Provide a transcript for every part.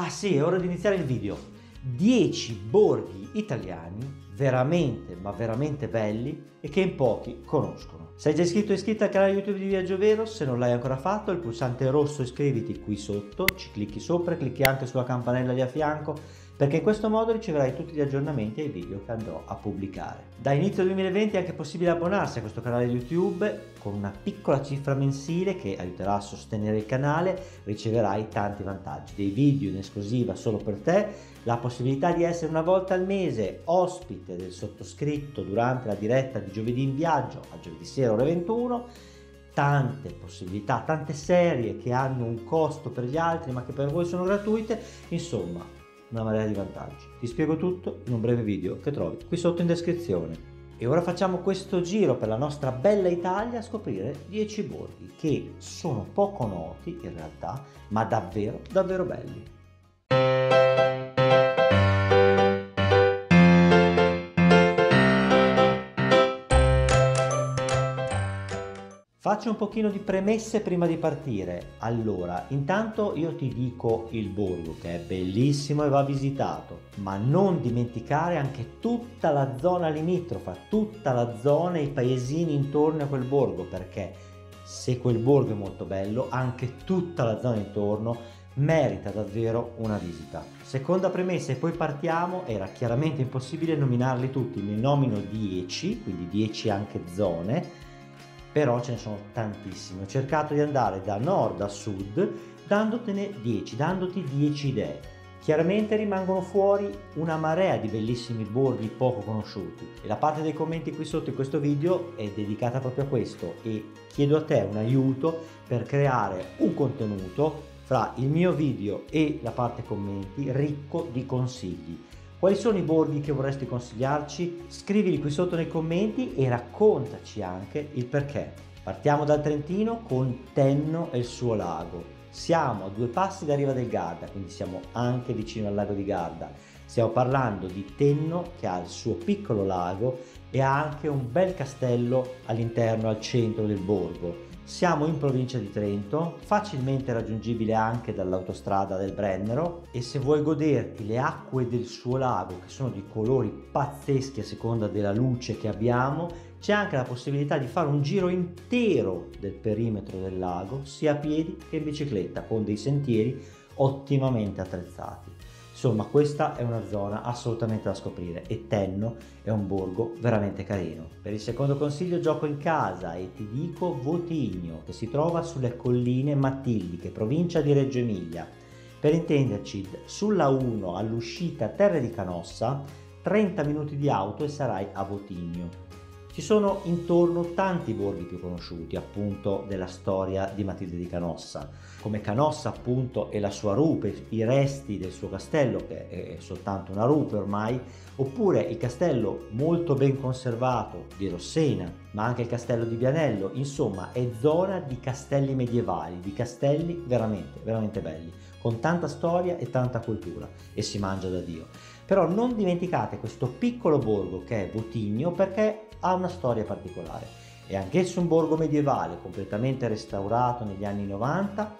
Ah sì, è ora di iniziare il video. 10 borghi italiani veramente, ma veramente belli e che in pochi conoscono. Sei già iscritto o iscritta al canale YouTube di Viaggio Vero? Se non l'hai ancora fatto, il pulsante rosso iscriviti qui sotto, ci clicchi sopra, clicchi anche sulla campanella lì a fianco perché in questo modo riceverai tutti gli aggiornamenti ai video che andrò a pubblicare. Da inizio 2020 è anche possibile abbonarsi a questo canale YouTube con una piccola cifra mensile che aiuterà a sostenere il canale, riceverai tanti vantaggi, dei video in esclusiva solo per te, la possibilità di essere una volta al mese ospite del sottoscritto durante la diretta di giovedì in viaggio a giovedì sera ore 21 tante possibilità, tante serie che hanno un costo per gli altri ma che per voi sono gratuite, insomma una marea di vantaggi. Ti spiego tutto in un breve video che trovi qui sotto in descrizione. E ora facciamo questo giro per la nostra bella Italia a scoprire 10 borghi che sono poco noti in realtà, ma davvero davvero belli. Faccio un pochino di premesse prima di partire. Allora, intanto io ti dico il borgo che è bellissimo e va visitato, ma non dimenticare anche tutta la zona limitrofa, tutta la zona e i paesini intorno a quel borgo, perché se quel borgo è molto bello, anche tutta la zona intorno merita davvero una visita. Seconda premessa e poi partiamo, era chiaramente impossibile nominarli tutti, ne nomino 10, quindi 10 anche zone però ce ne sono tantissime. Ho cercato di andare da nord a sud dandotene 10, dandoti 10 idee. Chiaramente rimangono fuori una marea di bellissimi borghi poco conosciuti e la parte dei commenti qui sotto in questo video è dedicata proprio a questo e chiedo a te un aiuto per creare un contenuto fra il mio video e la parte commenti ricco di consigli quali sono i borghi che vorresti consigliarci? Scrivili qui sotto nei commenti e raccontaci anche il perché. Partiamo dal Trentino con Tenno e il suo lago. Siamo a due passi da Riva del Garda, quindi siamo anche vicino al lago di Garda. Stiamo parlando di Tenno che ha il suo piccolo lago e ha anche un bel castello all'interno, al centro del borgo. Siamo in provincia di Trento, facilmente raggiungibile anche dall'autostrada del Brennero e se vuoi goderti le acque del suo lago che sono di colori pazzeschi a seconda della luce che abbiamo, c'è anche la possibilità di fare un giro intero del perimetro del lago sia a piedi che in bicicletta con dei sentieri ottimamente attrezzati. Insomma, questa è una zona assolutamente da scoprire e Tenno è un borgo veramente carino. Per il secondo consiglio gioco in casa e ti dico Votigno, che si trova sulle colline Matilliche, provincia di Reggio Emilia. Per intenderci, sulla 1 all'uscita Terre di Canossa, 30 minuti di auto e sarai a Votigno. Ci sono intorno tanti borghi più conosciuti appunto della storia di Matilde di Canossa, come Canossa appunto e la sua rupe, i resti del suo castello che è soltanto una rupe ormai, oppure il castello molto ben conservato di Rossena, ma anche il castello di Vianello, insomma è zona di castelli medievali, di castelli veramente, veramente belli, con tanta storia e tanta cultura e si mangia da Dio. Però non dimenticate questo piccolo borgo che è Votigno perché ha una storia particolare. È anch'esso un borgo medievale completamente restaurato negli anni 90,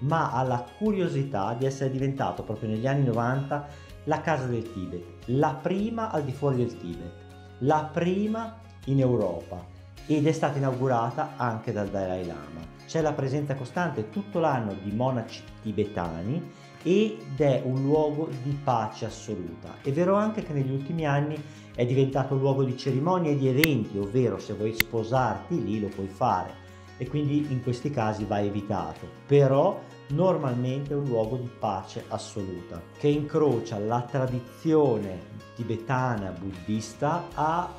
ma ha la curiosità di essere diventato proprio negli anni 90 la casa del Tibet, la prima al di fuori del Tibet, la prima in Europa ed è stata inaugurata anche dal Dalai Lama. C'è la presenza costante tutto l'anno di monaci tibetani ed è un luogo di pace assoluta. È vero anche che negli ultimi anni è diventato luogo di cerimonie e di eventi, ovvero se vuoi sposarti lì lo puoi fare e quindi in questi casi va evitato. Però normalmente è un luogo di pace assoluta che incrocia la tradizione tibetana buddista a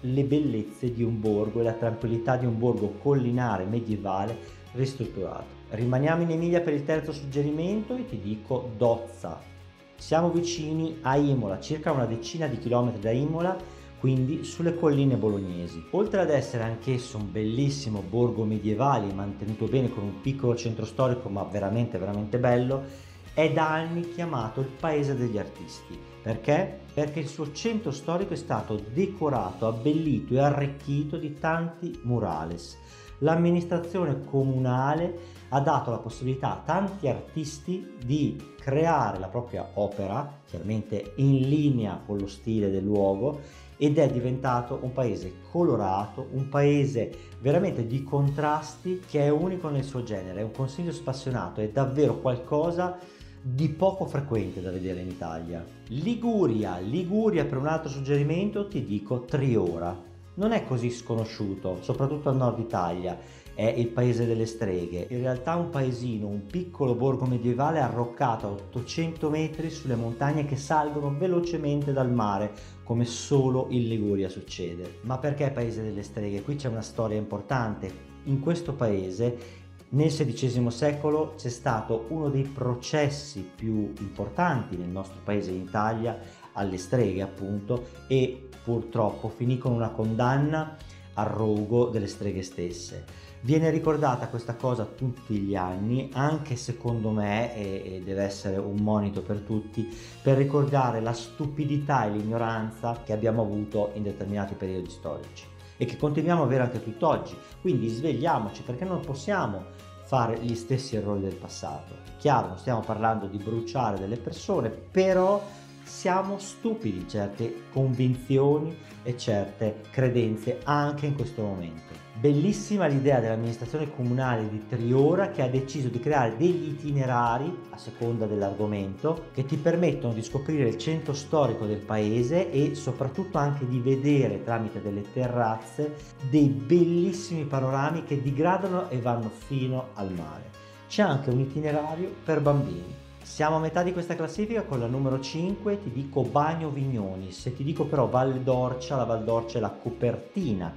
le bellezze di un borgo e la tranquillità di un borgo collinare medievale ristrutturato. Rimaniamo in Emilia per il terzo suggerimento e ti dico Dozza. Siamo vicini a Imola, circa una decina di chilometri da Imola, quindi sulle colline bolognesi. Oltre ad essere anch'esso un bellissimo borgo medievale mantenuto bene con un piccolo centro storico ma veramente veramente bello, è da anni chiamato il paese degli artisti. Perché? Perché il suo centro storico è stato decorato, abbellito e arricchito di tanti murales. L'amministrazione comunale ha dato la possibilità a tanti artisti di creare la propria opera, chiaramente in linea con lo stile del luogo, ed è diventato un paese colorato, un paese veramente di contrasti che è unico nel suo genere, è un consiglio spassionato, è davvero qualcosa di poco frequente da vedere in Italia. Liguria, Liguria per un altro suggerimento ti dico Triora. Non è così sconosciuto, soprattutto al nord Italia è il paese delle streghe, in realtà un paesino, un piccolo borgo medievale arroccato a 800 metri sulle montagne che salgono velocemente dal mare, come solo in Liguria succede. Ma perché paese delle streghe? Qui c'è una storia importante. In questo paese nel XVI secolo c'è stato uno dei processi più importanti nel nostro paese in Italia alle streghe appunto e purtroppo finì con una condanna al rogo delle streghe stesse. Viene ricordata questa cosa tutti gli anni, anche secondo me, e, deve essere un monito per tutti, per ricordare la stupidità e l'ignoranza che abbiamo avuto in determinati periodi storici e che continuiamo a avere anche tutt'oggi. Quindi svegliamoci perché non possiamo fare gli stessi errori del passato. Chiaro, non stiamo parlando di bruciare delle persone, però siamo stupidi certe convinzioni e certe credenze anche in questo momento. Bellissima l'idea dell'amministrazione comunale di Triora che ha deciso di creare degli itinerari a seconda dell'argomento che ti permettono di scoprire il centro storico del paese e soprattutto anche di vedere tramite delle terrazze dei bellissimi panorami che digradano e vanno fino al mare. C'è anche un itinerario per bambini siamo a metà di questa classifica con la numero 5, ti dico Bagno Vignoni, se ti dico però Val d'Orcia, la Val d'Orcia è la copertina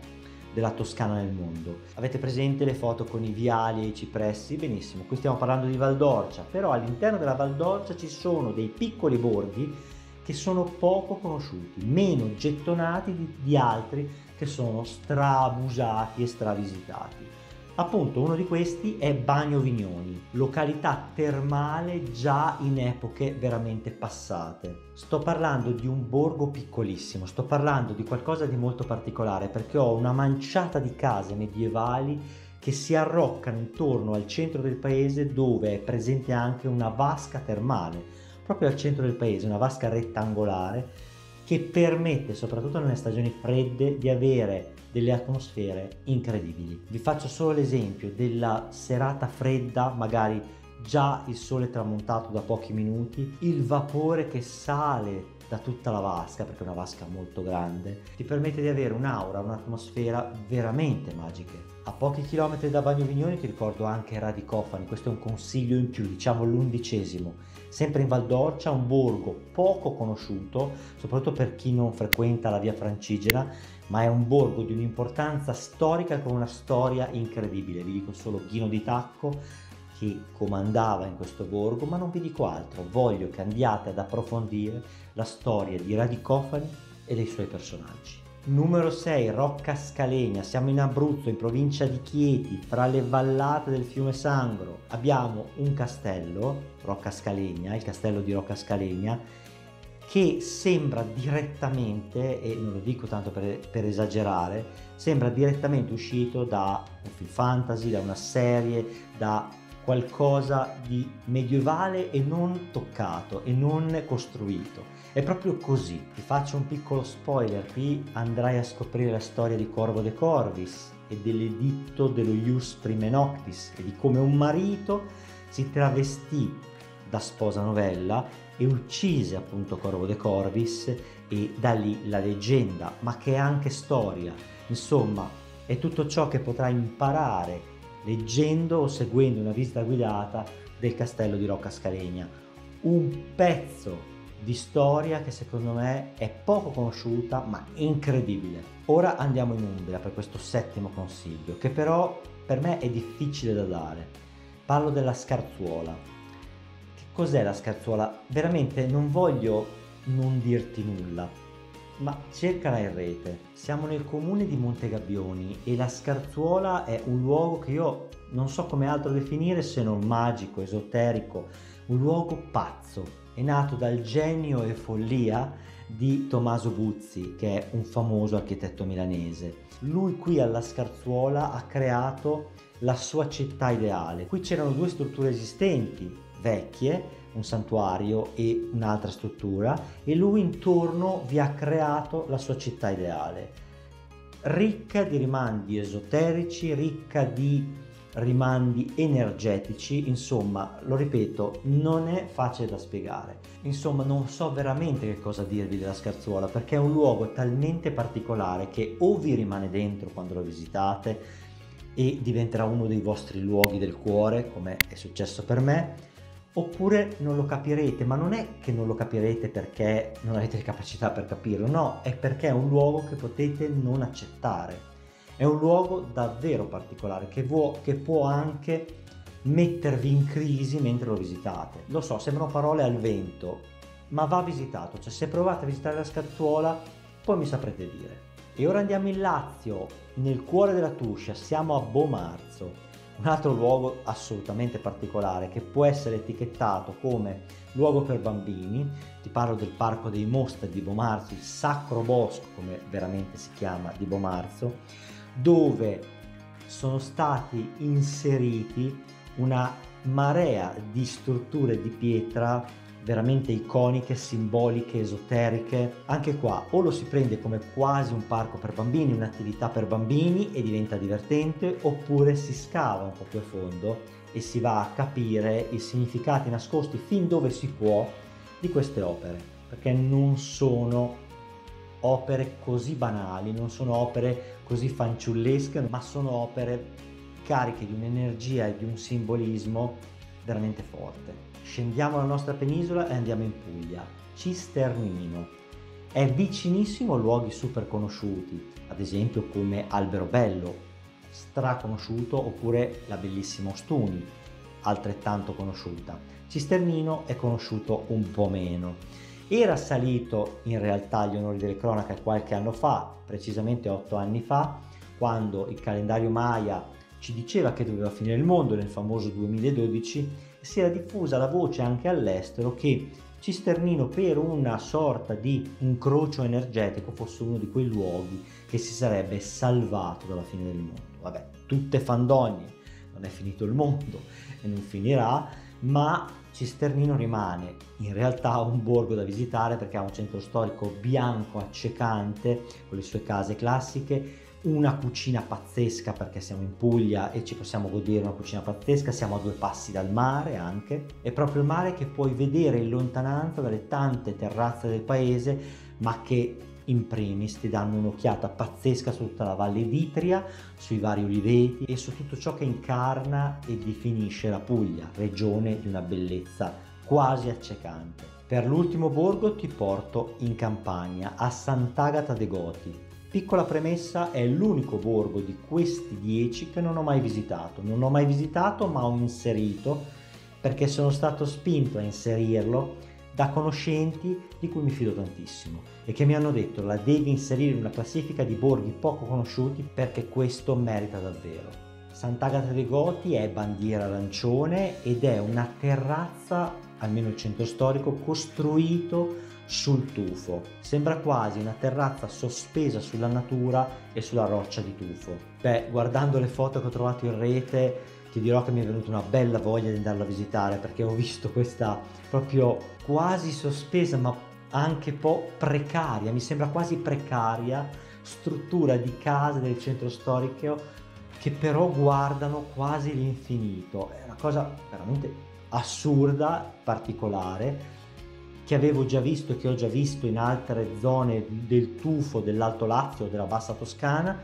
della Toscana nel mondo. Avete presente le foto con i viali e i cipressi? Benissimo, qui stiamo parlando di Val d'Orcia, però all'interno della Val d'Orcia ci sono dei piccoli borghi che sono poco conosciuti, meno gettonati di, di altri che sono strabusati e stravisitati. Appunto uno di questi è Bagno Vignoni, località termale già in epoche veramente passate. Sto parlando di un borgo piccolissimo, sto parlando di qualcosa di molto particolare perché ho una manciata di case medievali che si arroccano intorno al centro del paese dove è presente anche una vasca termale, proprio al centro del paese, una vasca rettangolare che permette soprattutto nelle stagioni fredde di avere delle atmosfere incredibili. Vi faccio solo l'esempio della serata fredda, magari già il sole tramontato da pochi minuti, il vapore che sale da tutta la vasca, perché è una vasca molto grande, ti permette di avere un'aura, un'atmosfera veramente magiche. A pochi chilometri da Bagno Vignoni ti ricordo anche Radicofani, questo è un consiglio in più, diciamo l'undicesimo. Sempre in Val d'Orcia, un borgo poco conosciuto, soprattutto per chi non frequenta la via Francigena, ma è un borgo di un'importanza storica con una storia incredibile. Vi dico solo Ghino di Tacco che comandava in questo borgo, ma non vi dico altro, voglio che andiate ad approfondire la storia di Radicofani e dei suoi personaggi. Numero 6, Rocca Scalegna. Siamo in Abruzzo, in provincia di Chieti, fra le vallate del fiume Sangro. Abbiamo un castello, Rocca Scalegna, il castello di Rocca Scalegna, che sembra direttamente, e non lo dico tanto per, per, esagerare, sembra direttamente uscito da un film fantasy, da una serie, da qualcosa di medievale e non toccato e non costruito. È proprio così. Ti faccio un piccolo spoiler, qui andrai a scoprire la storia di Corvo de Corvis e dell'editto dello Ius Prime Noctis e di come un marito si travestì da sposa novella e uccise appunto Corvo de Corvis e da lì la leggenda, ma che è anche storia. Insomma, è tutto ciò che potrai imparare leggendo o seguendo una visita guidata del castello di Rocca Scalegna. Un pezzo di storia che secondo me è poco conosciuta ma incredibile. Ora andiamo in Umbria per questo settimo consiglio, che però per me è difficile da dare. Parlo della scarzuola Cos'è la scarzuola? Veramente non voglio non dirti nulla, ma cercala in rete. Siamo nel comune di Montegabbioni e la scarzuola è un luogo che io non so come altro definire se non magico, esoterico, un luogo pazzo. È nato dal genio e follia di Tommaso Buzzi, che è un famoso architetto milanese. Lui qui alla Scarzuola ha creato la sua città ideale. Qui c'erano due strutture esistenti, vecchie, un santuario e un'altra struttura e lui intorno vi ha creato la sua città ideale, ricca di rimandi esoterici, ricca di rimandi energetici, insomma, lo ripeto, non è facile da spiegare. Insomma, non so veramente che cosa dirvi della Scarzuola perché è un luogo talmente particolare che o vi rimane dentro quando lo visitate e diventerà uno dei vostri luoghi del cuore, come è successo per me, oppure non lo capirete, ma non è che non lo capirete perché non avete le capacità per capirlo, no, è perché è un luogo che potete non accettare. È un luogo davvero particolare che, vuo, che può anche mettervi in crisi mentre lo visitate. Lo so, sembrano parole al vento, ma va visitato, cioè se provate a visitare la scattuola, poi mi saprete dire. E ora andiamo in Lazio, nel cuore della Tuscia, siamo a Bomarzo un altro luogo assolutamente particolare che può essere etichettato come luogo per bambini, ti parlo del Parco dei Mostri di Bomarzo, il Sacro Bosco come veramente si chiama di Bomarzo, dove sono stati inseriti una marea di strutture di pietra veramente iconiche, simboliche, esoteriche. Anche qua o lo si prende come quasi un parco per bambini, un'attività per bambini e diventa divertente, oppure si scava un po' più a fondo e si va a capire i significati nascosti fin dove si può di queste opere, perché non sono opere così banali, non sono opere così fanciullesche, ma sono opere cariche di un'energia e di un simbolismo veramente forte. Scendiamo dalla nostra penisola e andiamo in Puglia. Cisternino. È vicinissimo a luoghi super conosciuti, ad esempio come Alberobello, straconosciuto, oppure la bellissima Ostuni, altrettanto conosciuta. Cisternino è conosciuto un po' meno. Era salito in realtà agli onori delle cronache qualche anno fa, precisamente otto anni fa, quando il calendario Maya ci diceva che doveva finire il mondo nel famoso 2012 si era diffusa la voce anche all'estero che Cisternino per una sorta di incrocio energetico fosse uno di quei luoghi che si sarebbe salvato dalla fine del mondo. Vabbè, tutte fandonie, non è finito il mondo e non finirà, ma Cisternino rimane in realtà un borgo da visitare perché ha un centro storico bianco accecante con le sue case classiche una cucina pazzesca perché siamo in Puglia e ci possiamo godere una cucina pazzesca, siamo a due passi dal mare anche, è proprio il mare che puoi vedere in lontananza dalle tante terrazze del paese ma che in primis ti danno un'occhiata pazzesca su tutta la Valle d'Itria, sui vari uliveti e su tutto ciò che incarna e definisce la Puglia, regione di una bellezza quasi accecante. Per l'ultimo borgo ti porto in campagna, a Sant'Agata de Goti, Piccola premessa, è l'unico borgo di questi dieci che non ho mai visitato. Non ho mai visitato ma ho inserito perché sono stato spinto a inserirlo da conoscenti di cui mi fido tantissimo e che mi hanno detto la devi inserire in una classifica di borghi poco conosciuti perché questo merita davvero. Sant'Agata dei Goti è bandiera arancione ed è una terrazza, almeno il centro storico, costruito sul tufo. Sembra quasi una terrazza sospesa sulla natura e sulla roccia di tufo. Beh, guardando le foto che ho trovato in rete, ti dirò che mi è venuta una bella voglia di andarla a visitare perché ho visto questa proprio quasi sospesa ma anche un po' precaria, mi sembra quasi precaria struttura di case del centro storico che però guardano quasi l'infinito. È una cosa veramente assurda, particolare che avevo già visto e che ho già visto in altre zone del tufo dell'Alto Lazio o della Bassa Toscana,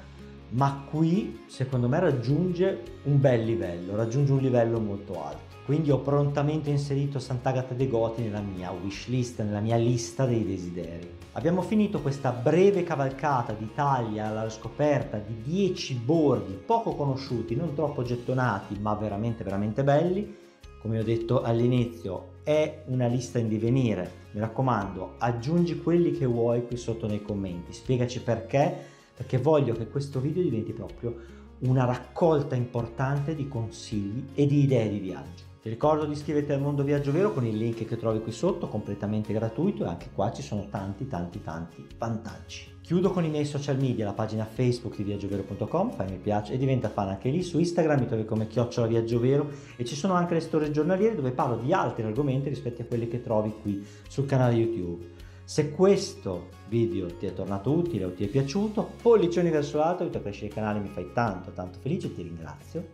ma qui secondo me raggiunge un bel livello, raggiunge un livello molto alto. Quindi ho prontamente inserito Sant'Agata dei Goti nella mia wishlist, nella mia lista dei desideri. Abbiamo finito questa breve cavalcata d'Italia alla scoperta di 10 borghi poco conosciuti, non troppo gettonati, ma veramente veramente belli come ho detto all'inizio, è una lista in divenire. Mi raccomando, aggiungi quelli che vuoi qui sotto nei commenti, spiegaci perché, perché voglio che questo video diventi proprio una raccolta importante di consigli e di idee di viaggio. Ti ricordo di iscriverti al Mondo Viaggio Vero con il link che trovi qui sotto, completamente gratuito e anche qua ci sono tanti tanti tanti vantaggi. Chiudo con i miei social media, la pagina Facebook di viaggiovero.com, fai mi piace e diventa fan anche lì. Su Instagram mi trovi come chiocciola Viaggio Vero e ci sono anche le storie giornaliere dove parlo di altri argomenti rispetto a quelli che trovi qui sul canale YouTube. Se questo video ti è tornato utile o ti è piaciuto, pollicioni verso l'alto, aiuta a crescere il canale, mi fai tanto tanto felice, ti ringrazio.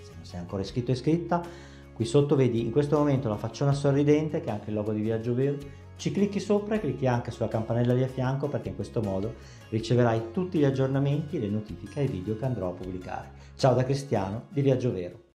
Se non sei ancora iscritto o iscritta, Qui sotto vedi in questo momento la facciona sorridente che è anche il logo di Viaggio Vero. Ci clicchi sopra e clicchi anche sulla campanella lì a fianco perché in questo modo riceverai tutti gli aggiornamenti e le notifiche ai video che andrò a pubblicare. Ciao da Cristiano di Viaggio Vero.